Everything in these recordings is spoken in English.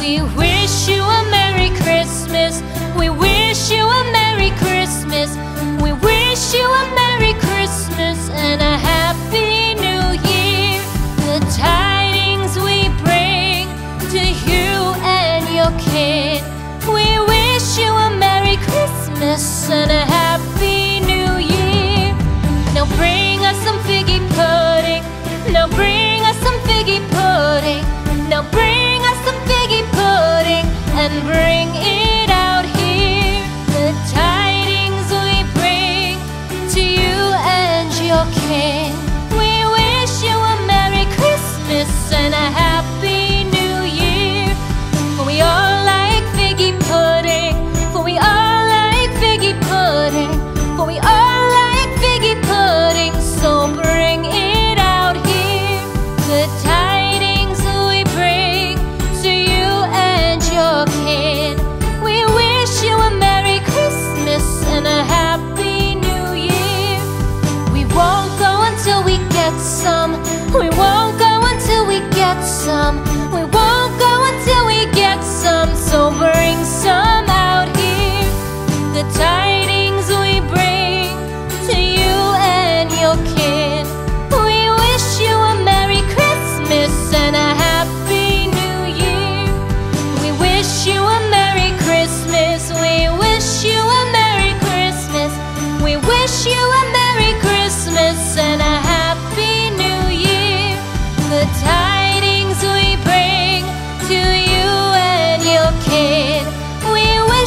We wish you a Merry Christmas. We and bring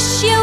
wish you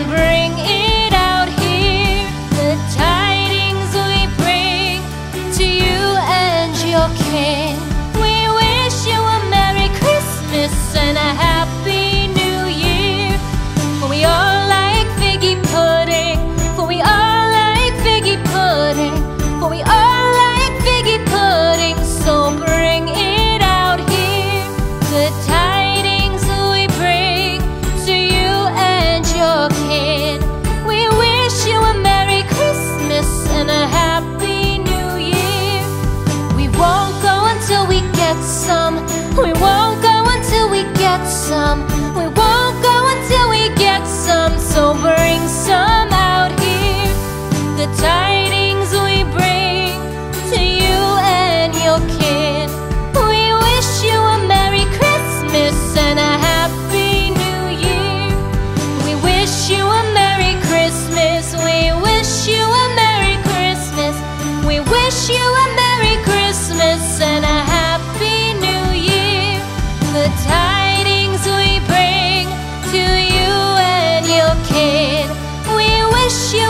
to bring get some. We were. wish you